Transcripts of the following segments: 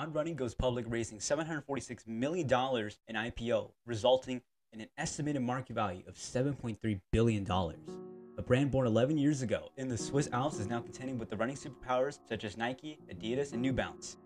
On Running goes public raising $746 million in IPO, resulting in an estimated market value of $7.3 billion. A brand born 11 years ago in the Swiss Alps is now contending with the running superpowers such as Nike, Adidas, and New Balance.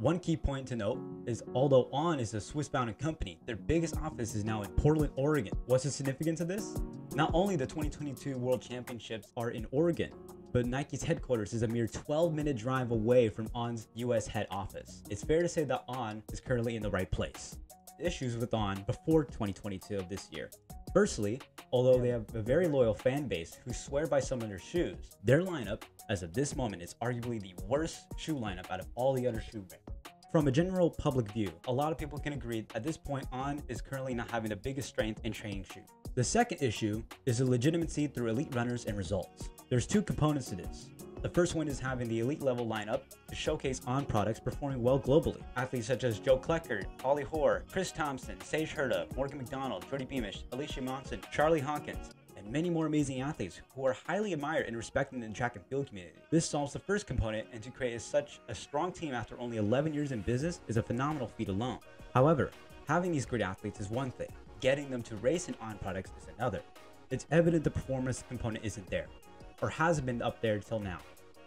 One key point to note is although On is a Swiss founded company, their biggest office is now in Portland, Oregon. What's the significance of this? Not only the 2022 World Championships are in Oregon, but Nike's headquarters is a mere 12 minute drive away from On's US head office. It's fair to say that On is currently in the right place. Issues with On before 2022 of this year. Firstly, although they have a very loyal fan base who swear by some of their shoes, their lineup, as of this moment, is arguably the worst shoe lineup out of all the other shoe brands. From a general public view, a lot of people can agree at this point On is currently not having the biggest strength in training shoes. The second issue is the legitimacy through elite runners and results. There's two components to this. The first one is having the elite level lineup to showcase on products performing well globally. Athletes such as Joe Klecker, Ollie Hoare, Chris Thompson, Sage Hurta, Morgan McDonald, Geordie Beamish, Alicia Monson, Charli Hawkins, and many more amazing athletes who are highly admired and respected in the track and field community. This solves the first component and to create such a strong team after only 11 years in business is a phenomenal feat alone. However, having these great athletes is one thing, getting them to race in on products is another. It's evident the performance component isn't there, or hasn't been up there till now.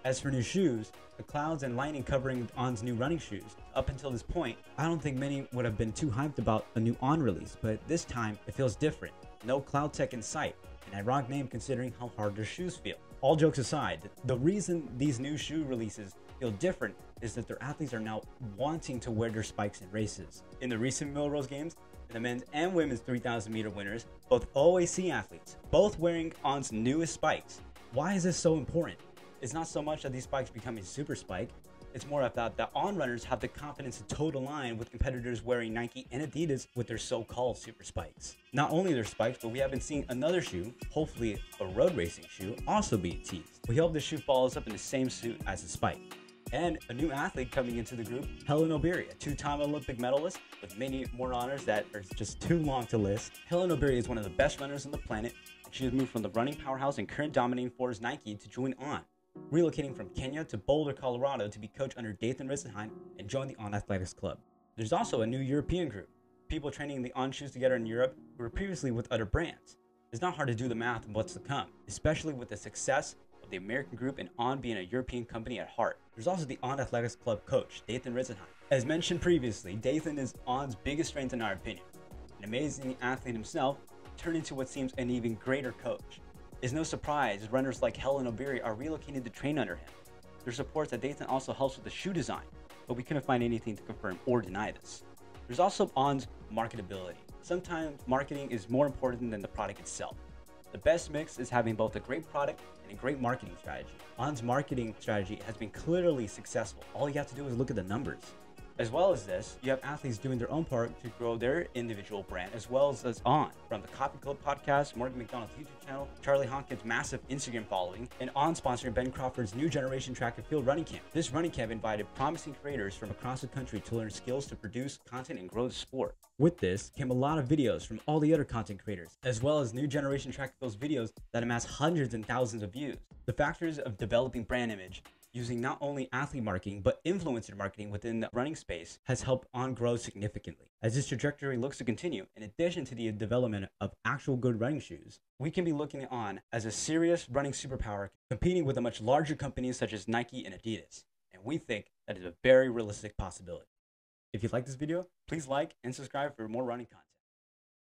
As for new shoes, the clouds and lightning covering On's new running shoes. Up until this point, I don't think many would have been too hyped about a new On release, but this time it feels different. No cloud tech in sight, an ironic name considering how hard their shoes feel. All jokes aside, the reason these new shoe releases feel different is that their athletes are now wanting to wear their spikes in races. In the recent Millrose Games, the men's and women's 3000 meter winners, both OAC athletes, both wearing On's newest spikes. Why is this so important? It's not so much that these spikes become a super spike, it's more about that on runners have the confidence to toe the line with competitors wearing Nike and Adidas with their so-called super spikes. Not only their spikes, but we haven't seen another shoe, hopefully a road racing shoe, also being teased. We hope the shoe follows up in the same suit as the spike and a new athlete coming into the group, Helen Obiri, a two-time Olympic medalist with many more honors that are just too long to list. Helen Obiri is one of the best runners on the planet, she has moved from the running powerhouse and current dominating force Nike to join On, relocating from Kenya to Boulder, Colorado to be coached under Dathan Ritzenhein and join the On Athletics Club. There's also a new European group, people training the On shoes together in Europe who were previously with other brands. It's not hard to do the math of what's to come, especially with the success the American group and On being a European company at heart. There's also the On Athletics Club coach, Dathan Ritzenhein. As mentioned previously, Dathan is On's biggest strength in our opinion. An amazing athlete himself turned into what seems an even greater coach. It's no surprise runners like Helen Obiri are relocated to train under him. There's reports that Dathan also helps with the shoe design, but we couldn't find anything to confirm or deny this. There's also On's marketability. Sometimes marketing is more important than the product itself. The best mix is having both a great product and a great marketing strategy. On's marketing strategy has been clearly successful. All you have to do is look at the numbers. As well as this, you have athletes doing their own part to grow their individual brand, as well as as on. From the Coffee Club podcast, Morgan McDonald's YouTube channel, Charli Hawkins' massive Instagram following, and on sponsoring Ben Crawford's new generation track and field running camp. This running camp invited promising creators from across the country to learn skills to produce content and grow the sport. With this came a lot of videos from all the other content creators, as well as new generation track and field videos that amass hundreds and thousands of views. The factors of developing brand image, using not only athlete marketing but influencer marketing within the running space has helped on grow significantly. As this trajectory looks to continue, in addition to the development of actual good running shoes, we can be looking on as a serious running superpower competing with a much larger companies such as Nike and Adidas. And we think that is a very realistic possibility. If you like this video, please like and subscribe for more running content.